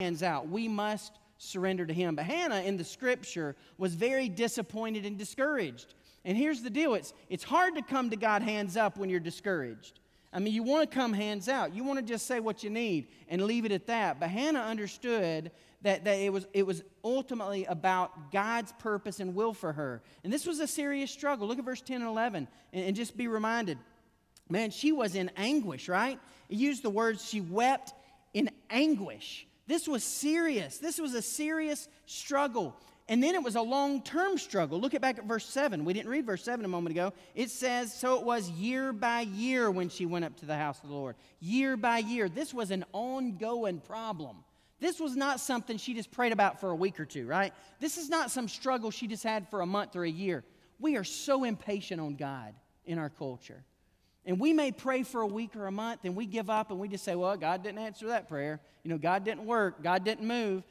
hands out. We must surrender to Him. But Hannah in the scripture was very disappointed and discouraged. And here's the deal it's, it's hard to come to God hands up when you're discouraged. I mean, you want to come hands out. You want to just say what you need and leave it at that. But Hannah understood that, that it, was, it was ultimately about God's purpose and will for her. And this was a serious struggle. Look at verse 10 and 11 and, and just be reminded. Man, she was in anguish, right? It used the words she wept in anguish. This was serious. This was a serious struggle. And then it was a long term struggle. Look at back at verse 7. We didn't read verse 7 a moment ago. It says, So it was year by year when she went up to the house of the Lord. Year by year. This was an ongoing problem. This was not something she just prayed about for a week or two, right? This is not some struggle she just had for a month or a year. We are so impatient on God in our culture. And we may pray for a week or a month and we give up and we just say, well, God didn't answer that prayer. You know, God didn't work, God didn't move.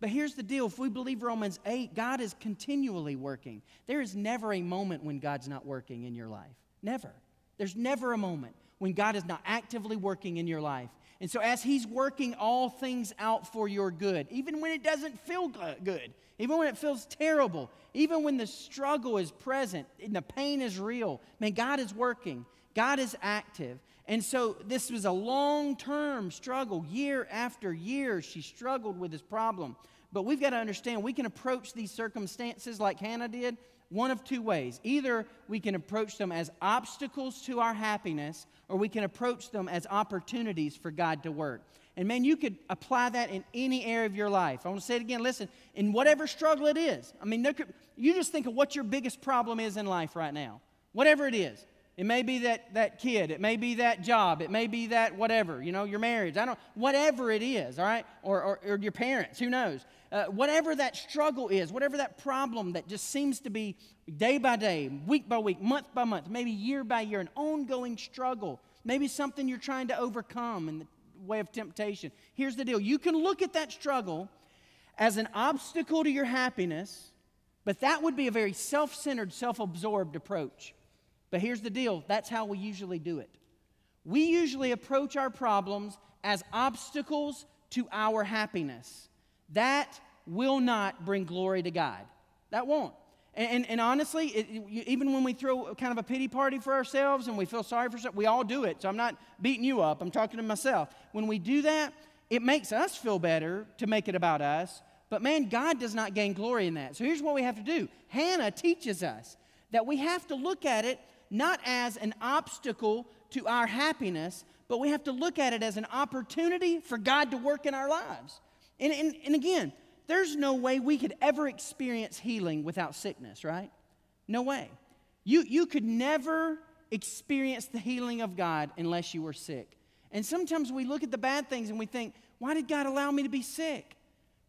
But here's the deal if we believe Romans 8, God is continually working. There is never a moment when God's not working in your life. Never. There's never a moment when God is not actively working in your life. And so, as He's working all things out for your good, even when it doesn't feel good, even when it feels terrible, even when the struggle is present and the pain is real, man, God is working. God is active. And so this was a long term struggle. Year after year, she struggled with this problem. But we've got to understand we can approach these circumstances like Hannah did one of two ways. Either we can approach them as obstacles to our happiness, or we can approach them as opportunities for God to work. And man, you could apply that in any area of your life. I want to say it again. Listen, in whatever struggle it is, I mean, could, you just think of what your biggest problem is in life right now, whatever it is. It may be that, that kid. It may be that job. It may be that whatever, you know, your marriage. I don't, whatever it is, all right? Or, or, or your parents, who knows? Uh, whatever that struggle is, whatever that problem that just seems to be day by day, week by week, month by month, maybe year by year, an ongoing struggle, maybe something you're trying to overcome in the way of temptation. Here's the deal you can look at that struggle as an obstacle to your happiness, but that would be a very self centered, self absorbed approach. But here's the deal that's how we usually do it. We usually approach our problems as obstacles to our happiness. That will not bring glory to God. That won't. And, and, and honestly, it, even when we throw kind of a pity party for ourselves and we feel sorry for ourselves, we all do it. So I'm not beating you up, I'm talking to myself. When we do that, it makes us feel better to make it about us. But man, God does not gain glory in that. So here's what we have to do Hannah teaches us that we have to look at it not as an obstacle to our happiness, but we have to look at it as an opportunity for God to work in our lives. And, and, and again, there's no way we could ever experience healing without sickness, right? No way. You, you could never experience the healing of God unless you were sick. And sometimes we look at the bad things and we think, why did God allow me to be sick?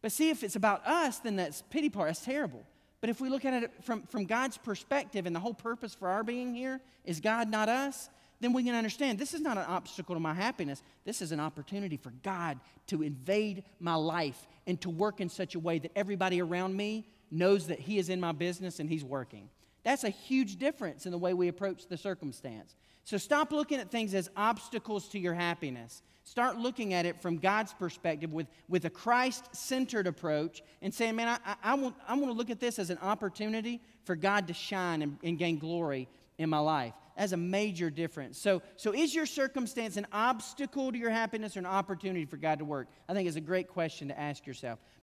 But see, if it's about us, then that's pity part. That's terrible. But if we look at it from, from God's perspective and the whole purpose for our being here is God, not us, then we can understand this is not an obstacle to my happiness. This is an opportunity for God to invade my life and to work in such a way that everybody around me knows that He is in my business and He's working. That's a huge difference in the way we approach the circumstance. So stop looking at things as obstacles to your happiness. Start looking at it from God's perspective with, with a Christ centered approach and saying, man, I, I, I, want, I want to look at this as an opportunity for God to shine and, and gain glory in my life. That's a major difference. So, so is your circumstance an obstacle to your happiness or an opportunity for God to work? I think it's a great question to ask yourself.